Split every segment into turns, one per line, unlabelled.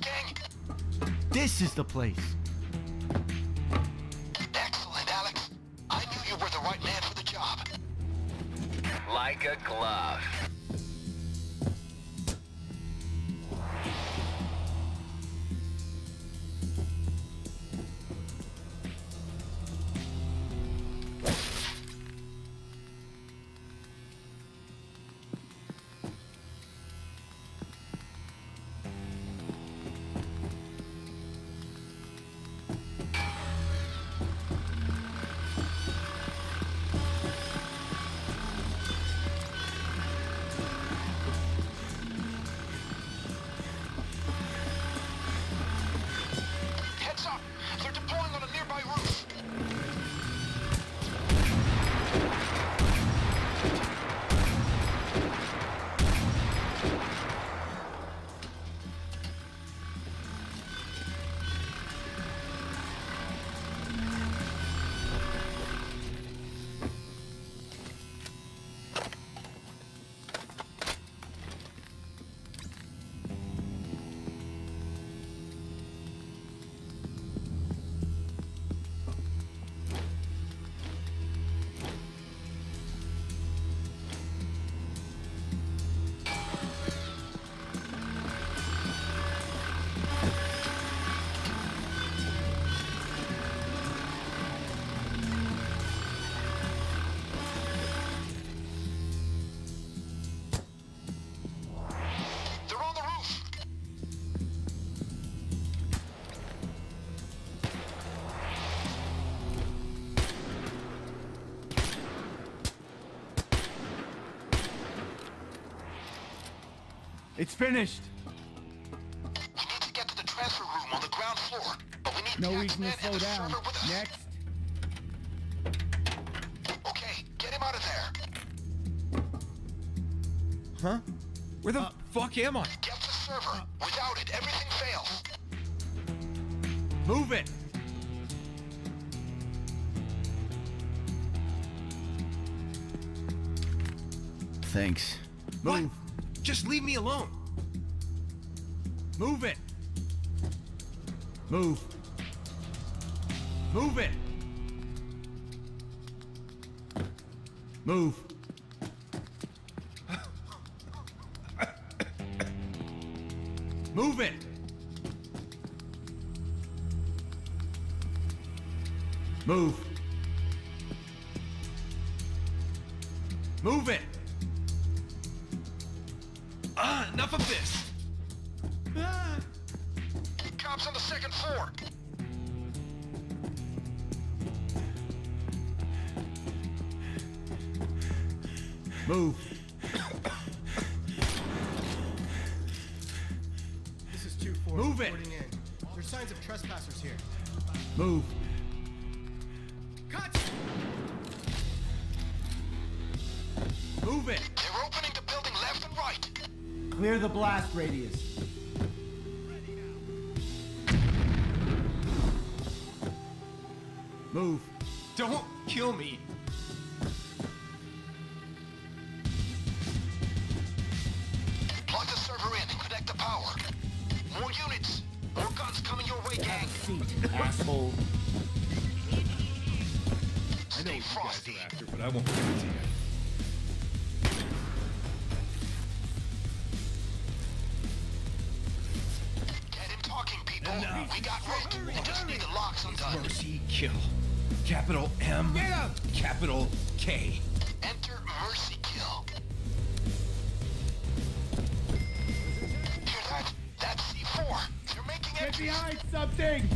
gang!
This is the place.
Excellent, Alex. I knew you were the right man for the job.
Like a glove.
Finished.
We need to get to the transfer room on the ground floor. But we need
No
the
reason to slow
the
down.
server with us.
Next.
Okay, get him out of there.
Huh? Where the uh, fuck am I?
Get the server. Without it, everything fails.
Move it. Thanks.
What? Just leave me alone.
Move it. Move. Move it. Move. Move it. Move. Move it.
Ah, enough of this.
Cops on the second floor.
Move.
This is 2-4
Move it.
in. There's signs of trespassers here.
Move.
Cut!
Move it.
They're opening the building left and right.
Clear the blast radius. Move.
Don't kill me.
Plug the server in and connect the power. More units. More guns coming your way, gang.
Seat, asshole.
I know
Stay
what you
frosty.
after, but I won't give it to you.
Get him talking, people.
Enough.
We got rope. We just need the locks undone.
Mercy kill. Capital M. Capital K.
Enter Mercy Kill. Hear that? That's C4. You're making
Get
entries.
behind something!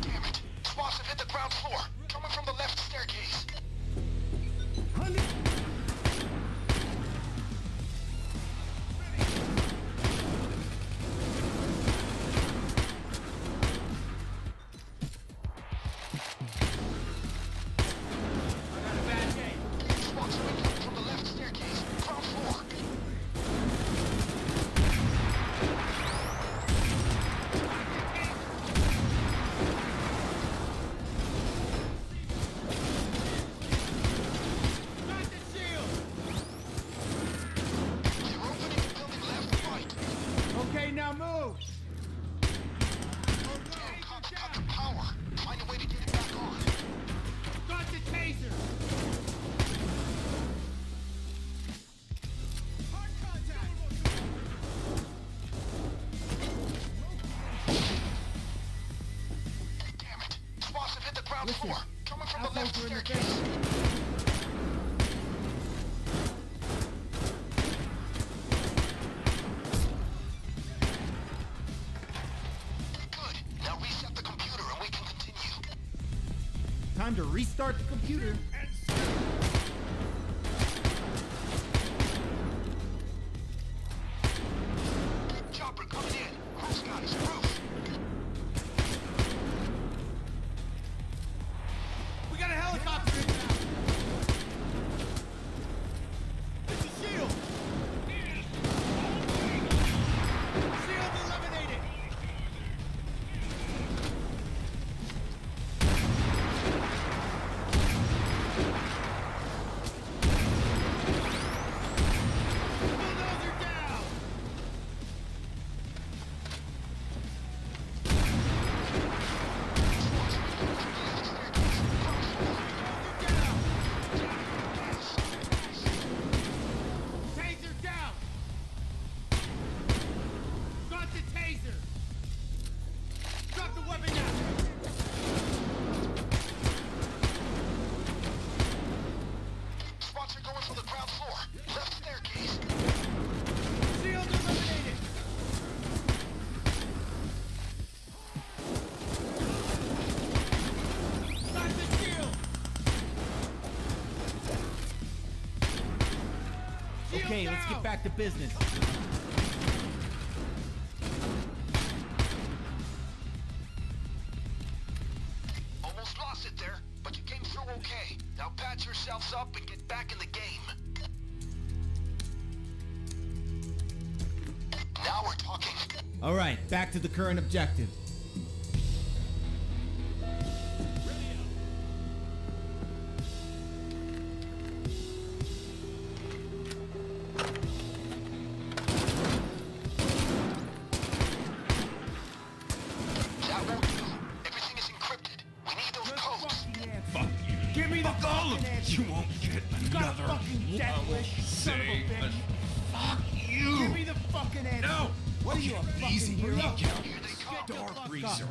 Damn it. Swats have hit the ground floor. Coming from the left staircase.
Time to restart the computer.
Okay, let's get back to business.
Almost lost it there, but you came through okay. Now patch yourselves up and get back in the game. Now we're talking.
All right, back to the current objective.
all of you won't get another
fucking death wish, son of a bitch.
Fuck you.
Give me the fucking answer.
No.
What okay, are you a fucking
easy.
hero?
Easy, Darth Reeser.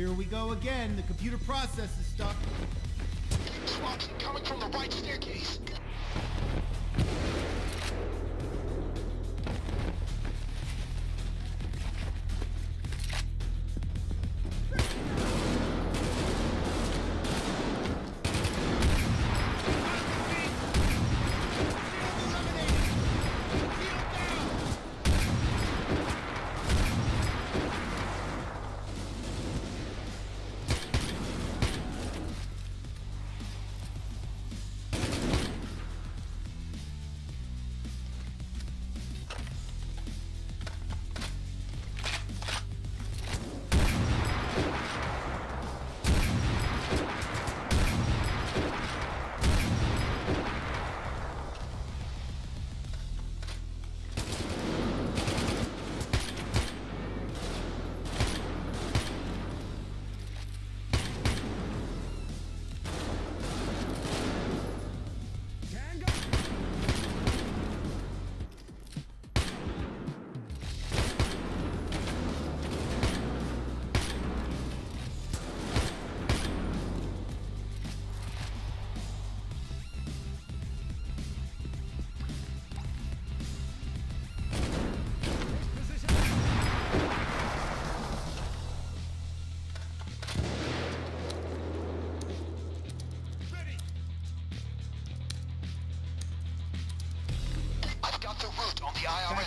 Here we go again. The computer process is stuck.
Xbox coming from the right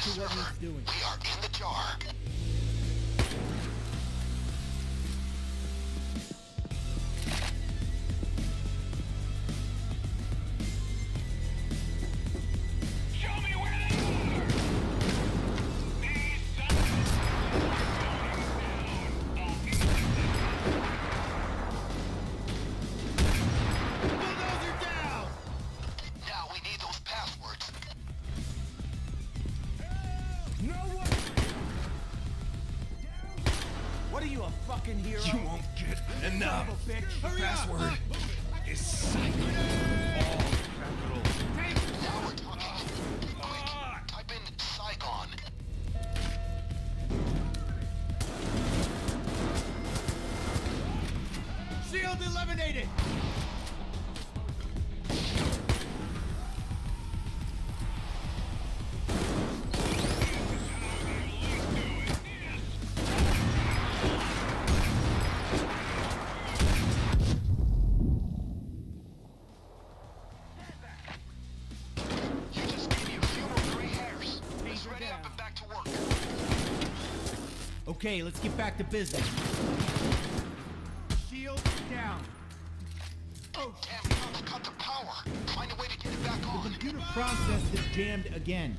to what he's doing.
We are in the jar.
You, a fucking hero?
You won't get enough.
Son of a bitch! Hurry
Password
up!
is Psycho.
Okay, let's get back to business.
Shield down!
Oh, damn, cut the power. Find a way to get it back on.
The Computer process is jammed again.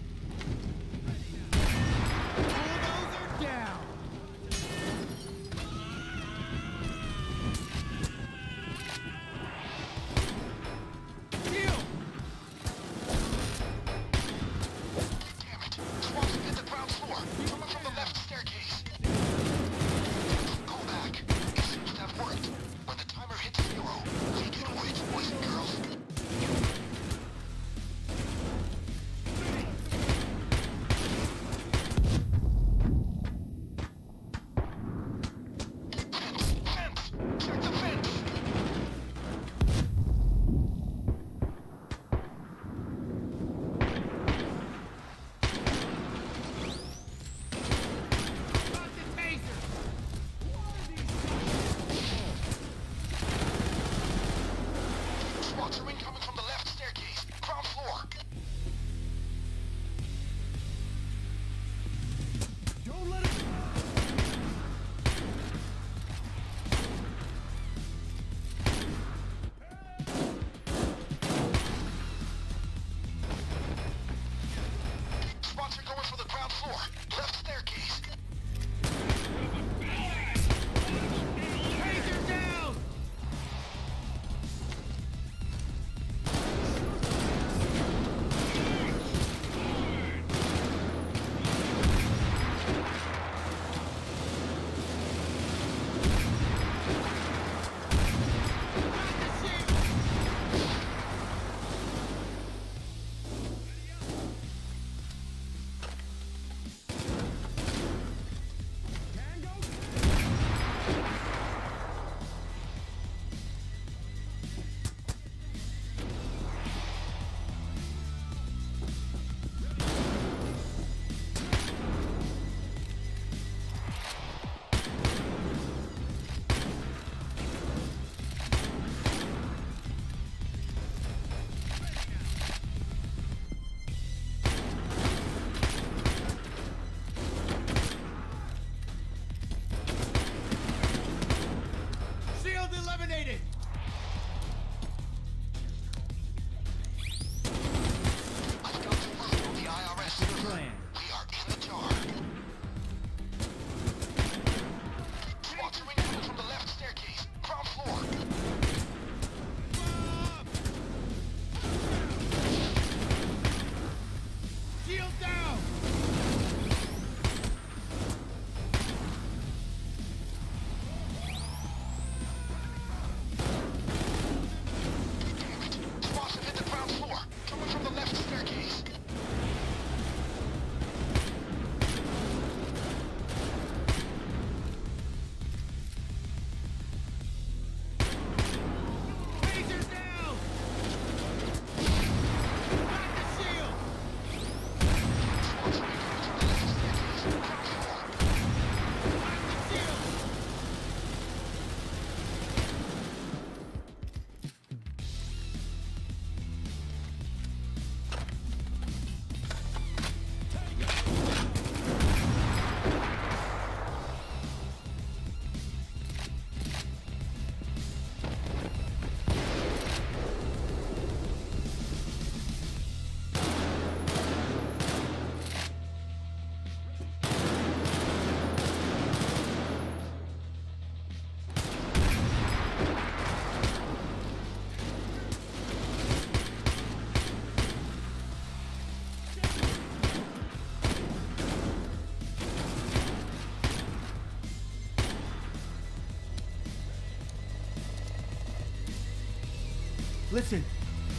Listen,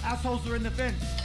assholes are in the vents.